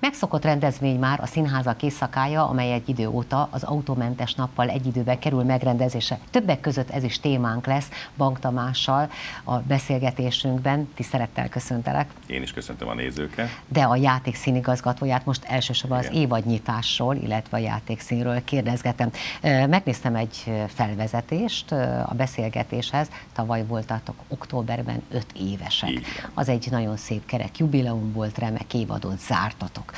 Megszokott rendezvény már a színházak éjszakája, amely egy idő óta az autómentes nappal egy időben kerül megrendezése. Többek között ez is témánk lesz Bank Tamással a beszélgetésünkben. Tisztelettel köszöntelek. Én is köszöntöm a nézőket. De a játék színigazgatóját most elsősorban Igen. az évadnyitásról, illetve a játékszínről kérdezgetem. Megnéztem egy felvezetést a beszélgetéshez. Tavaly voltatok októberben öt évesek. Igen. Az egy nagyon szép kerek jubileum volt, remek évadot zártatok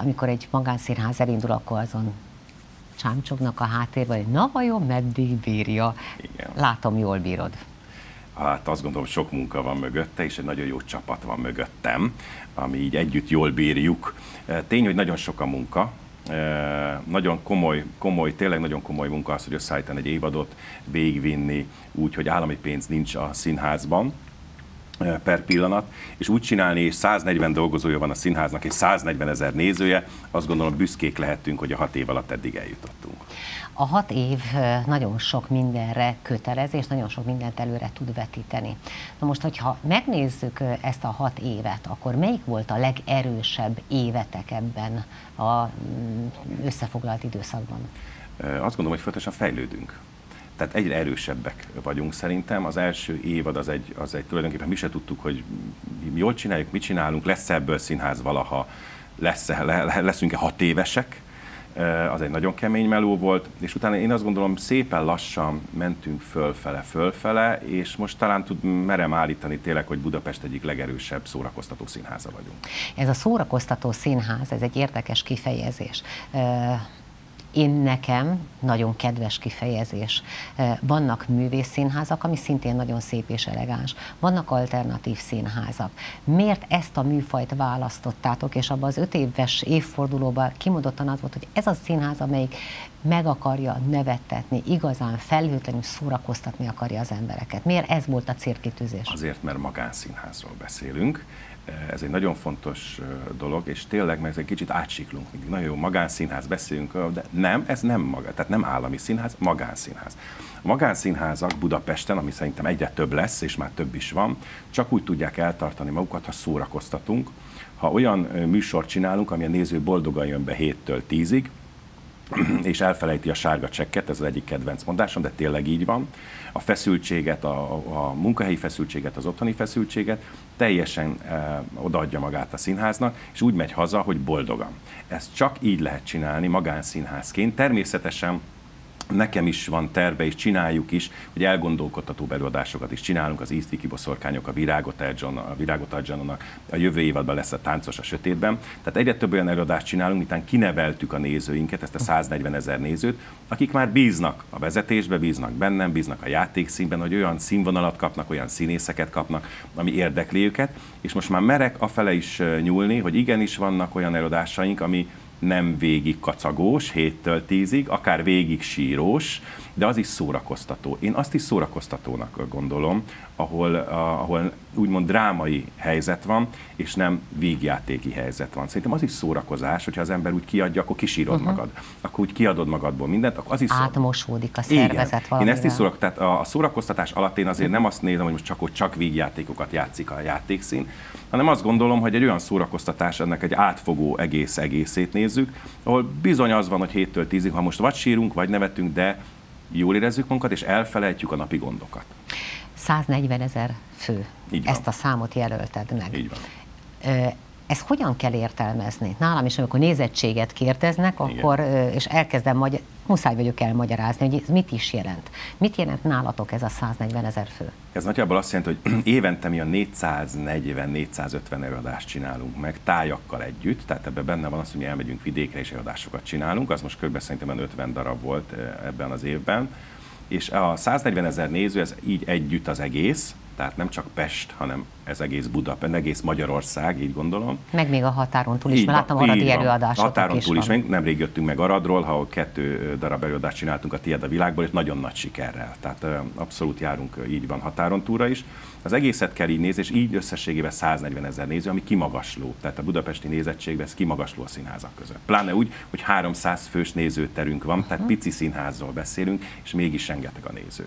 amikor egy magánszínház elindul, akkor azon csámcsognak a háttérben, hogy na vajon meddig bírja. Igen. Látom, jól bírod. Hát azt gondolom, sok munka van mögötte, és egy nagyon jó csapat van mögöttem, ami így együtt jól bírjuk. Tény, hogy nagyon sok a munka, nagyon komoly, komoly, tényleg nagyon komoly munka az, hogy összeállítani egy évadot, végigvinni úgy, hogy állami pénz nincs a színházban, per pillanat, és úgy csinálni, és 140 dolgozója van a színháznak, és 140 ezer nézője, azt gondolom büszkék lehetünk, hogy a hat év alatt eddig eljutottunk. A hat év nagyon sok mindenre kötelez, és nagyon sok mindent előre tud vetíteni. Na most, hogyha megnézzük ezt a hat évet, akkor melyik volt a legerősebb évetek ebben a mm, összefoglalt időszakban? Azt gondolom, hogy folyamatosan fejlődünk tehát egyre erősebbek vagyunk szerintem. Az első évad az egy, az egy tulajdonképpen mi se tudtuk, hogy mi jól csináljuk, mit csinálunk, lesz ebből színház valaha, lesz -e, leszünk-e hat évesek, az egy nagyon kemény meló volt, és utána én azt gondolom szépen lassan mentünk fölfele, fölfele, és most talán tud merem állítani tényleg, hogy Budapest egyik legerősebb szórakoztató színháza vagyunk. Ez a szórakoztató színház, ez egy érdekes kifejezés én nekem nagyon kedves kifejezés. Vannak művészszínházak, ami szintén nagyon szép és elegáns. Vannak alternatív színházak. Miért ezt a műfajt választottátok, és abban az öt éves évfordulóban kimondottan az volt, hogy ez a színház, amelyik meg akarja nevettetni, igazán felhőtlenül szórakoztatni akarja az embereket. Miért ez volt a célkitűzés? Azért, mert magánszínházról beszélünk, ez egy nagyon fontos dolog, és tényleg, mert egy kicsit átsiklunk. Nagyon jó, magánszínház, beszélünk, de nem, ez nem maga, tehát nem állami színház, magánszínház. A magánszínházak Budapesten, ami szerintem egyre több lesz, és már több is van, csak úgy tudják eltartani magukat, ha szórakoztatunk, ha olyan műsort csinálunk, ami a néző boldogan jön be 7-től 10-ig, és elfelejti a sárga csekket, ez az egyik kedvenc mondásom, de tényleg így van. A feszültséget, a, a munkahelyi feszültséget, az otthoni feszültséget teljesen e, odaadja magát a színháznak, és úgy megy haza, hogy boldogan. Ezt csak így lehet csinálni magánszínházként. Természetesen nekem is van terve, és csináljuk is, hogy elgondolkodtató előadásokat is csinálunk, az East Wiki boszorkányok, a Virágot a Virágot a jövő évadban lesz a Táncos a sötétben. Tehát egyre több olyan előadást csinálunk, miután kineveltük a nézőinket, ezt a 140 ezer nézőt, akik már bíznak a vezetésbe, bíznak bennem, bíznak a játékszínben, hogy olyan színvonalat kapnak, olyan színészeket kapnak, ami érdekli őket, és most már merek afele is nyúlni, hogy igenis vannak olyan előadásaink, ami nem végig kacagós, 7-től 10-ig, akár végig sírós, de az is szórakoztató. Én azt is szórakoztatónak gondolom, ahol, ahol úgymond drámai helyzet van, és nem vígjátéki helyzet van. Szerintem az is szórakozás, hogyha az ember úgy kiadja, akkor kisírod uh-huh. magad. Akkor úgy kiadod magadból mindent, akkor az is Átmosódik a szervezet Igen. Én ezt is szórak, tehát a, a szórakoztatás alatt én azért nem azt nézem, hogy most csak, hogy csak vígjátékokat játszik a játékszín, hanem azt gondolom, hogy egy olyan szórakoztatás, ennek egy átfogó egész egészét nézzük, ahol bizony az van, hogy 7-től 10-ig, ha most vagy sírunk, vagy nevetünk, de jól érezzük magunkat, és elfelejtjük a napi gondokat. 140 ezer fő. Ezt a számot jelölted meg. Így van. Ezt hogyan kell értelmezni? Nálam is, amikor nézettséget kérdeznek, akkor, Igen. és elkezdem magyar, muszáj vagyok elmagyarázni, hogy ez mit is jelent. Mit jelent nálatok ez a 140 ezer fő? Ez nagyjából azt jelenti, hogy évente mi a 440-450 előadást csinálunk meg, tájakkal együtt, tehát ebben benne van az, hogy mi elmegyünk vidékre és előadásokat csinálunk, az most kb. szerintem 50 darab volt ebben az évben, és a 140 ezer néző, ez így együtt az egész, tehát nem csak Pest, hanem ez egész Budapest, egész Magyarország, így gondolom. Meg még a határon túl is, mert láttam aradi előadásokat Határon túl is, is nemrég jöttünk meg Aradról, ha kettő darab előadást csináltunk a Tied a világból, és nagyon nagy sikerrel. Tehát abszolút járunk, így van határon túlra is. Az egészet kell így nézni, és így összességében 140 ezer néző, ami kimagasló. Tehát a budapesti nézettségben ez kimagasló a színházak között. Pláne úgy, hogy 300 fős nézőterünk van, uh-huh. tehát pici színházról beszélünk, és mégis rengeteg a néző.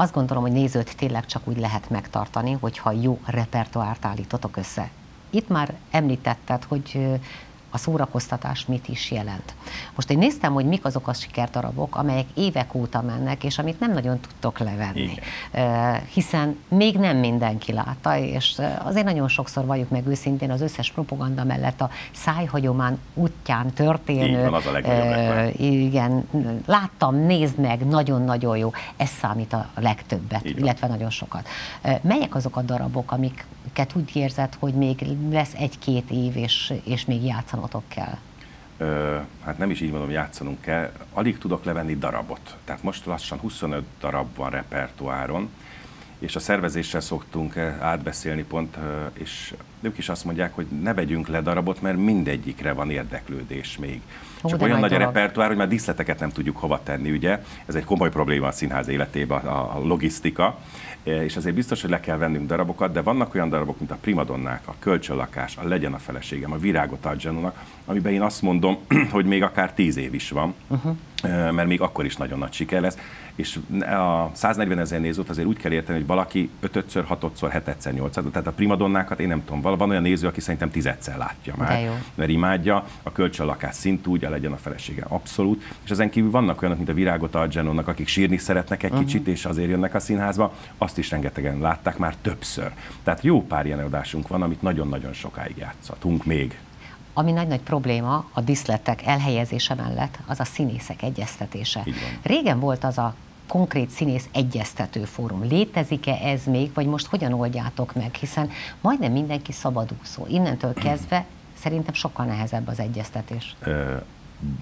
Azt gondolom, hogy nézőt tényleg csak úgy lehet megtartani, hogyha jó repertoárt állítotok össze. itt már említetted, hogy a szórakoztatás mit is jelent. Most én néztem, hogy mik azok a sikerdarabok, amelyek évek óta mennek, és amit nem nagyon tudtok levenni. Igen. Hiszen még nem mindenki látta, és azért nagyon sokszor valljuk meg őszintén az összes propaganda mellett a szájhagyomán útján történő. van, az a legnagyobb Igen, láttam, nézd meg, nagyon-nagyon jó. Ez számít a legtöbbet, Igen. illetve nagyon sokat. Melyek azok a darabok, amiket úgy érzed, hogy még lesz egy-két év, és, és még játszanak játszanotok kell? Ö, hát nem is így mondom, játszanunk kell. Alig tudok levenni darabot. Tehát most lassan 25 darab van repertoáron, és a szervezéssel szoktunk átbeszélni pont, és ők is azt mondják, hogy ne vegyünk le darabot, mert mindegyikre van érdeklődés még. Ó, Csak olyan nagy, nagy a repertoár, hogy már díszleteket nem tudjuk hova tenni, ugye? Ez egy komoly probléma a színház életében, a logisztika és azért biztos, hogy le kell vennünk darabokat, de vannak olyan darabok, mint a primadonnák, a kölcsönlakás, a legyen a feleségem, a virágot adjanunak, amiben én azt mondom, hogy még akár tíz év is van, uh-huh. mert még akkor is nagyon nagy siker lesz és a 140 ezer nézőt azért úgy kell érteni, hogy valaki 5-ször, 6-szor, 7-szer, 8 tehát a primadonnákat én nem tudom, van olyan néző, aki szerintem 10 látja már, mert imádja, a kölcsönlakás szintúgy, legyen a felesége abszolút, és ezen kívül vannak olyanok, mint a Virágot Argenonnak, akik sírni szeretnek egy uh-huh. kicsit, és azért jönnek a színházba, azt is rengetegen látták már többször. Tehát jó pár ilyen adásunk van, amit nagyon-nagyon sokáig játszhatunk még. Ami nagy-nagy probléma a diszletek elhelyezése mellett, az a színészek egyeztetése. Régen volt az a konkrét színész egyeztető fórum. Létezik-e ez még, vagy most hogyan oldjátok meg? Hiszen majdnem mindenki szabadúszó. Innentől kezdve szerintem sokkal nehezebb az egyeztetés.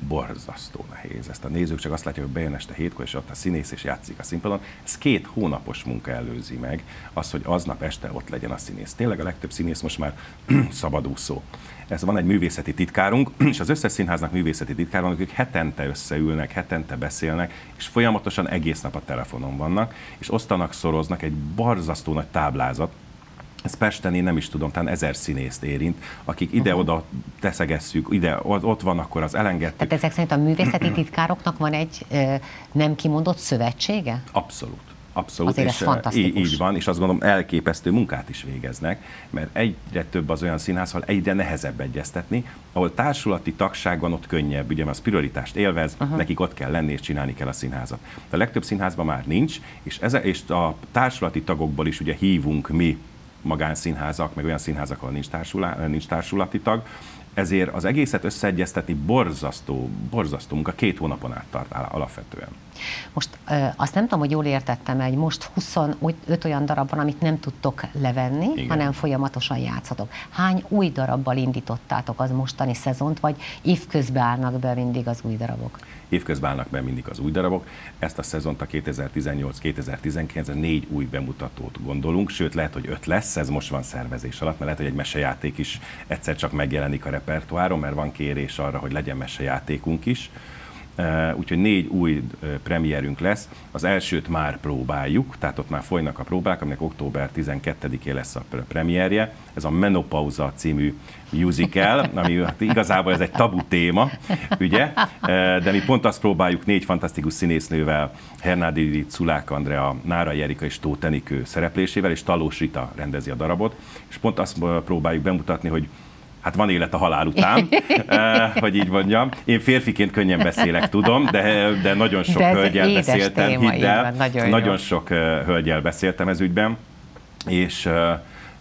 Borzasztó nehéz. Ezt a nézők csak azt látják, hogy bejön este hétkor, és ott a színész és játszik a színpadon. Ez két hónapos munka előzi meg, az, hogy aznap este ott legyen a színész. Tényleg a legtöbb színész most már szabadúszó. Ez van egy művészeti titkárunk, és az összes színháznak művészeti titkár van, akik hetente összeülnek, hetente beszélnek, és folyamatosan egész nap a telefonon vannak, és osztanak, szoroznak egy barzasztó nagy táblázat, ez Pesten én nem is tudom, talán ezer színészt érint, akik ide-oda teszegesszük, ide, ott van, akkor az elengedtük. Tehát ezek szerint a művészeti titkároknak van egy nem kimondott szövetsége? Abszolút. Abszolút, Azért és ez így, így van, és azt gondolom elképesztő munkát is végeznek, mert egyre több az olyan színház, ahol egyre nehezebb egyeztetni, ahol társulati tagság van, ott könnyebb, ugye az prioritást élvez, uh-huh. nekik ott kell lenni és csinálni kell a színházat. De a legtöbb színházban már nincs, és, ez, és a társulati tagokból is ugye hívunk mi magánszínházak, meg olyan színházak, ahol nincs, társulá, nincs társulati tag, ezért az egészet összeegyeztetni borzasztó, borzasztó munka, két hónapon át tart alapvetően. Most azt nem tudom, hogy jól értettem hogy most 25 olyan darab van, amit nem tudtok levenni, Igen. hanem folyamatosan játszatok. Hány új darabbal indítottátok az mostani szezont, vagy évközben állnak be mindig az új darabok? Évközben állnak be mindig az új darabok. Ezt a szezont a 2018-2019 négy új bemutatót gondolunk, sőt lehet, hogy öt lesz, ez most van szervezés alatt, mert lehet, hogy egy mesejáték is egyszer csak megjelenik a repertoáron, mert van kérés arra, hogy legyen mesejátékunk is. Úgyhogy négy új premierünk lesz. Az elsőt már próbáljuk, tehát ott már folynak a próbák, aminek október 12-én lesz a premierje. Ez a Menopauza című musical, ami igazából ez egy tabu téma, ugye? De mi pont azt próbáljuk négy fantasztikus színésznővel, Hernádi Culák Andrea, Nára Jerika és Tóth Enikő szereplésével, és Talós Rita rendezi a darabot, és pont azt próbáljuk bemutatni, hogy hát van élet a halál után, eh, hogy így mondjam. Én férfiként könnyen beszélek, tudom, de, de nagyon sok de hölgyel beszéltem, téma, hidd el, nagyon, nagyon sok uh, hölgyel beszéltem ez ügyben, és uh,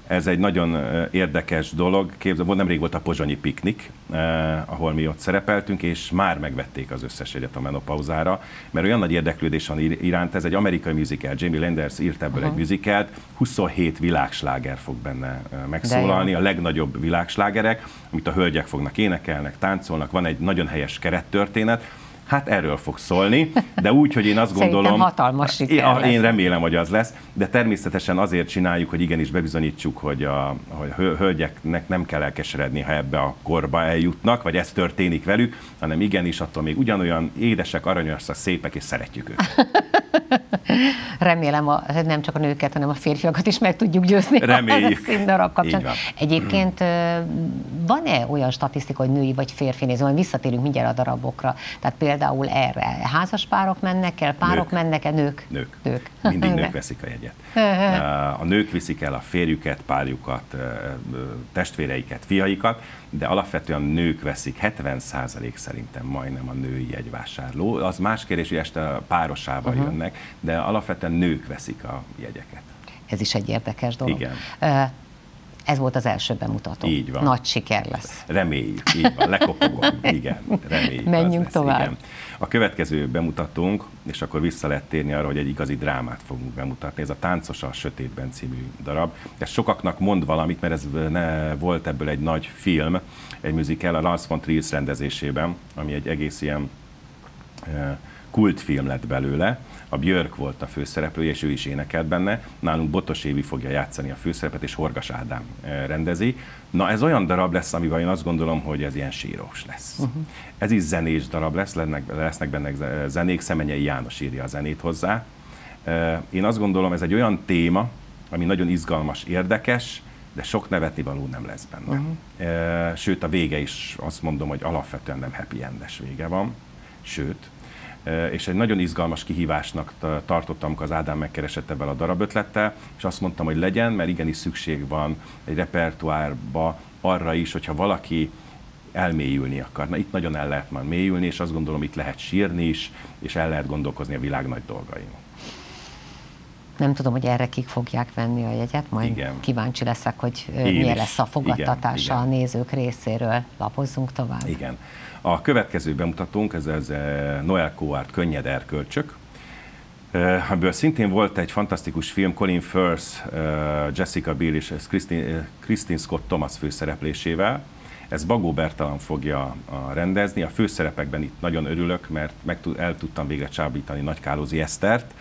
ez egy nagyon érdekes dolog. Képzel, nemrég volt a Pozsonyi piknik, eh, ahol mi ott szerepeltünk, és már megvették az összes egyet a menopauzára, mert olyan nagy érdeklődés van iránt, ez egy amerikai musical, Jamie Landers írt ebből uh-huh. egy musicalt, 27 világsláger fog benne megszólalni, a legnagyobb világslágerek, amit a hölgyek fognak énekelnek, táncolnak, van egy nagyon helyes kerettörténet, Hát erről fog szólni, de úgy, hogy én azt gondolom... Szerintem hatalmas siker Én, én remélem, hogy az lesz, de természetesen azért csináljuk, hogy igenis bebizonyítsuk, hogy a, hogy a hölgyeknek nem kell elkeseredni, ha ebbe a korba eljutnak, vagy ez történik velük, hanem igenis attól még ugyanolyan édesek, aranyosak, szépek, és szeretjük őket. Remélem, a, nem csak a nőket, hanem a férfiakat is meg tudjuk győzni Reméljük. a színdarab kapcsán. Egyébként van-e olyan statisztika, hogy női vagy férfi néző, majd visszatérünk mindjárt a darabokra. Tehát például például erre? Házas párok mennek el, párok Nők. mennek el, nők? Nők. Nők. Mindig nők veszik a jegyet. A nők viszik el a férjüket, párjukat, testvéreiket, fiaikat, de alapvetően nők veszik, 70% szerintem majdnem a női jegyvásárló. Az más kérdés, hogy este párosával uh-huh. jönnek, de alapvetően nők veszik a jegyeket. Ez is egy érdekes dolog. Igen. Ez volt az első bemutató. Így van. Nagy siker lesz. Reméljük, így van, lekopogom, igen, reméljük. Menjünk lesz, tovább. Igen. A következő bemutatónk, és akkor vissza lehet térni arra, hogy egy igazi drámát fogunk bemutatni. Ez a Táncos a Sötétben című darab. Ez sokaknak mond valamit, mert ez ne, volt ebből egy nagy film, egy musical a Lars von Trier rendezésében, ami egy egész ilyen eh, kultfilm lett belőle. A Björk volt a főszereplője, és ő is énekelt benne. Nálunk Botos Évi fogja játszani a főszerepet, és Horgas Ádám eh, rendezi. Na ez olyan darab lesz, amivel én azt gondolom, hogy ez ilyen sírós lesz. Uh-huh. Ez is zenés darab lesz, lesznek, benne zenék, Szemenyei János írja a zenét hozzá. Eh, én azt gondolom, ez egy olyan téma, ami nagyon izgalmas, érdekes, de sok nevetni való nem lesz benne. Uh-huh. Sőt, a vége is azt mondom, hogy alapvetően nem happy endes vége van. Sőt, és egy nagyon izgalmas kihívásnak tartottam, amikor az Ádám megkeresett ebben a darabötlettel, és azt mondtam, hogy legyen, mert igenis szükség van egy repertoárba arra is, hogyha valaki elmélyülni akar. Na, itt nagyon el lehet már mélyülni, és azt gondolom, itt lehet sírni is, és el lehet gondolkozni a világ nagy dolgain. Nem tudom, hogy erre kik fogják venni a jegyet, majd Igen. kíváncsi leszek, hogy Én milyen is. lesz a fogadtatása Igen, a nézők részéről. Lapozzunk tovább. Igen. A következő bemutatónk, ez az eh, Noel Coward Könnyed erkölcsök, Eh, Ebből szintén volt egy fantasztikus film, Colin Firth, eh, Jessica Biel és Christine, Christine Scott Thomas főszereplésével. Ez Bagó Bertalan fogja rendezni. A főszerepekben itt nagyon örülök, mert meg el tudtam végre csábítani Nagy Kálózi Esztert,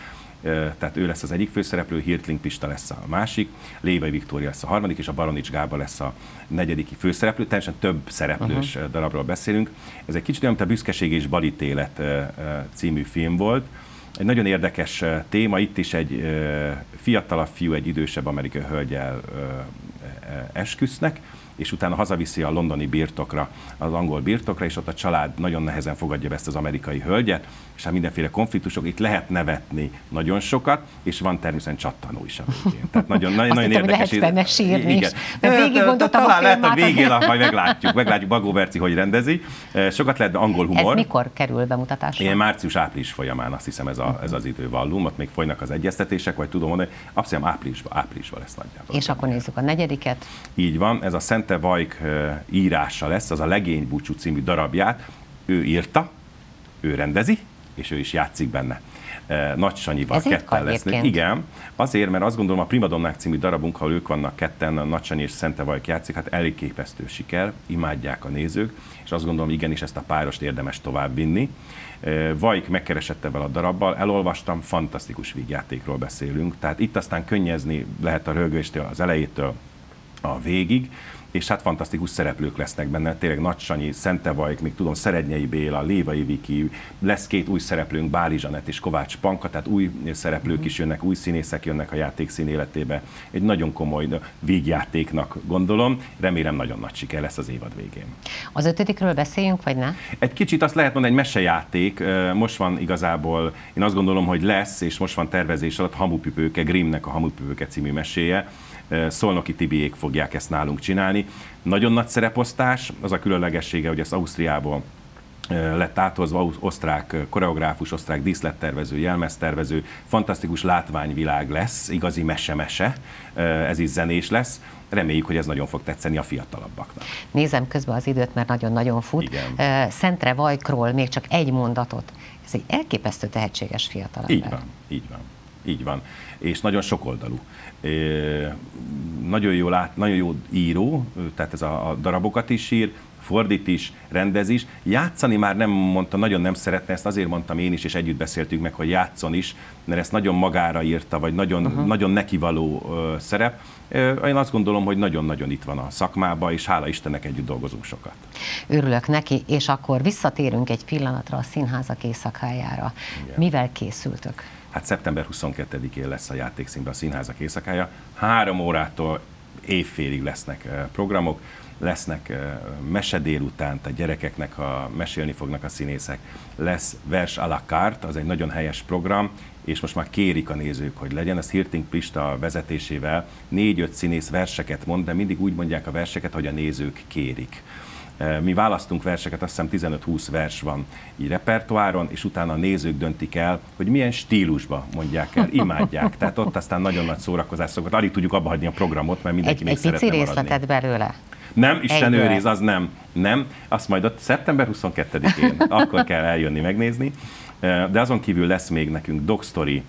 tehát ő lesz az egyik főszereplő, Hirtling Pista lesz a másik, Lévai Viktória lesz a harmadik, és a Baronics Gába lesz a negyedik főszereplő. Teljesen több szereplős uh-huh. darabról beszélünk. Ez egy kicsit olyan, mint a Büszkeség és Balítélet című film volt. Egy nagyon érdekes téma, itt is egy fiatalabb fiú, egy idősebb amerikai hölgyel esküsznek, és utána hazaviszi a londoni birtokra, az angol birtokra, és ott a család nagyon nehezen fogadja be ezt az amerikai hölgyet, és hát mindenféle konfliktusok, itt lehet nevetni nagyon sokat, és van természetesen csattanó is a végén. Tehát nagyon, nagyon, nagyon hittem, érdekes. lehet benne sírni is. Igen. Mert végig gondoltam a Talán lehet a végén, majd meglátjuk, meglátjuk Bagó Berci, hogy rendezi. Sokat lehet, de angol Ez humor. mikor kerül bemutatásra? Ilyen március-április folyamán azt hiszem ez, a, ez az idővallum, ott még folynak az egyeztetések, vagy tudom mondani, abszolút áprilisban, áprilisban lesz nagyjából. És akkor nézzük a negyediket. Így van, ez a Szente Vajk írása lesz, az a Legény búcsú című darabját. Ő írta, ő rendezi, és ő is játszik benne. Nagy Sanyival Ez ketten lesznek. Igen, azért, mert azt gondolom a Primadonnák című darabunk, ahol ők vannak ketten, a Nagy Sanyi és Szente Vajk játszik, hát elképesztő siker, imádják a nézők, és azt gondolom, igenis ezt a párost érdemes tovább vinni. Ö, Vajk megkeresett ebben a darabbal, elolvastam, fantasztikus vígjátékról beszélünk, tehát itt aztán könnyezni lehet a rögőstől az elejétől a végig, és hát fantasztikus szereplők lesznek benne, tényleg Nagy Sanyi, Szente Vajk, még tudom, Szerednyei Béla, Lévai Viki, lesz két új szereplőnk, Báli Zsanett és Kovács Panka, tehát új szereplők is jönnek, új színészek jönnek a játék színéletébe. Egy nagyon komoly vígjátéknak gondolom, remélem nagyon nagy siker lesz az évad végén. Az ötödikről beszéljünk, vagy ne? Egy kicsit azt lehet mondani, egy mesejáték. Most van igazából, én azt gondolom, hogy lesz, és most van tervezés alatt Hamupipőke, Grimmnek a Hamupipőke című meséje. Szolnoki Tibiék fogják ezt nálunk csinálni. Nagyon nagy szereposztás, az a különlegessége, hogy ezt Ausztriából lett áthozva, osztrák koreográfus, osztrák díszlettervező, jelmeztervező, fantasztikus látványvilág lesz, igazi mese-mese, ez is zenés lesz. Reméljük, hogy ez nagyon fog tetszeni a fiatalabbaknak. Nézem közben az időt, mert nagyon-nagyon fut. Igen. Szentre Vajkról még csak egy mondatot. Ez egy elképesztő tehetséges fiatalember. Így van, így van. Így van. És nagyon sokoldalú. Nagyon jó, lát, nagyon jó író, tehát ez a, a darabokat is ír, fordít is, rendez is. Játszani már nem mondta, nagyon nem szeretne, ezt azért mondtam én is, és együtt beszéltünk meg, hogy játszon is, mert ezt nagyon magára írta, vagy nagyon, uh-huh. nagyon nekivaló ö, szerep. Ö, Én azt gondolom, hogy nagyon-nagyon itt van a szakmába, és hála Istennek együtt dolgozunk sokat. Örülök neki, és akkor visszatérünk egy pillanatra a színházak éjszakájára. Igen. Mivel készültök? Hát szeptember 22-én lesz a játékszínben a Színházak éjszakája. Három órától évfélig lesznek programok, lesznek mese délután, tehát gyerekeknek, ha mesélni fognak a színészek, lesz vers à la carte, az egy nagyon helyes program, és most már kérik a nézők, hogy legyen. Ez Hirting Pista vezetésével négy-öt színész verseket mond, de mindig úgy mondják a verseket, hogy a nézők kérik. Mi választunk verseket, azt hiszem 15-20 vers van így repertoáron, és utána a nézők döntik el, hogy milyen stílusba mondják el, imádják. Tehát ott aztán nagyon nagy szórakozás szokott. Alig tudjuk abba hagyni a programot, mert mindenki egy, még egy pici részletet belőle. Nem, Isten Egyből. őriz, az nem. Nem, azt majd ott szeptember 22-én, akkor kell eljönni megnézni. De azon kívül lesz még nekünk Dog Story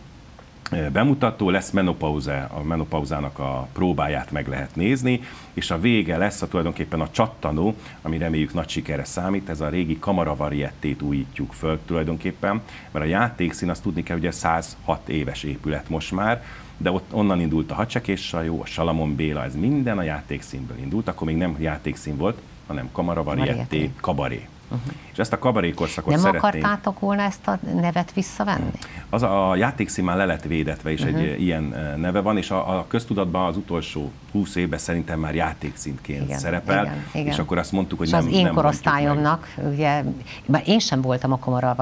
bemutató, lesz menopauze, a menopauzának a próbáját meg lehet nézni, és a vége lesz a tulajdonképpen a csattanó, ami reméljük nagy sikerre számít, ez a régi kamaravariettét újítjuk föl tulajdonképpen, mert a játékszín azt tudni kell, hogy ez 106 éves épület most már, de ott onnan indult a Hadsekés Sajó, a Salamon Béla, ez minden a játékszínből indult, akkor még nem játékszín volt, hanem kamaravarietté, kabaré. Uh-huh. És ezt a kabaré korszakot Nem szeretném. akartátok volna ezt a nevet visszavenni? Az a játékszín már le lett védetve, és uh-huh. egy ilyen eh, neve van, és a, a köztudatban az utolsó 20 évben szerintem már játékszínként Igen, szerepel, igen, igen. és akkor azt mondtuk, hogy És nem az nem én meg. korosztályomnak, ugye, bár én sem voltam a Komara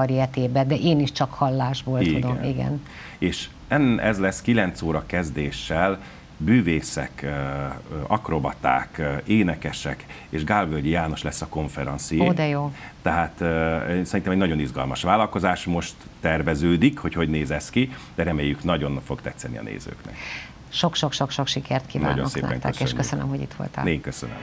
de én is csak hallásból Igen. tudom, igen. És en, ez lesz 9 óra kezdéssel, bűvészek, eh, akrobaták, énekesek, és Gálvölgyi János lesz a konferencié. Ó, de jó. Tehát szerintem egy nagyon izgalmas vállalkozás, most terveződik, hogy hogy néz ez ki, de reméljük nagyon fog tetszeni a nézőknek. Sok-sok-sok-sok sikert Nagyon kívánok szépen nektek, és köszönjük. köszönöm, hogy itt voltál. Én köszönöm.